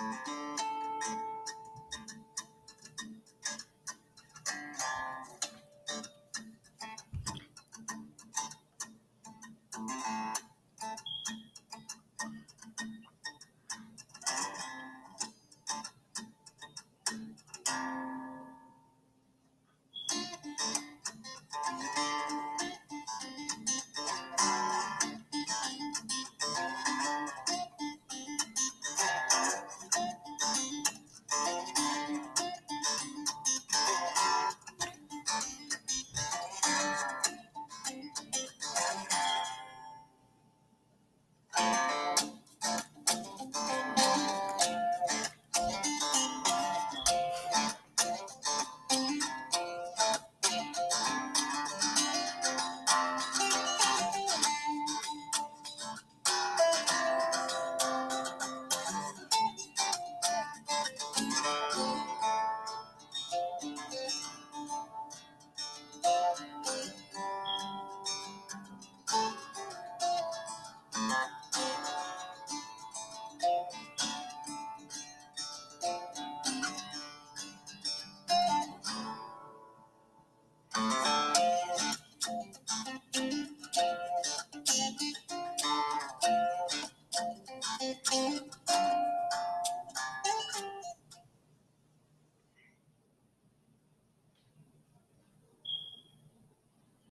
Música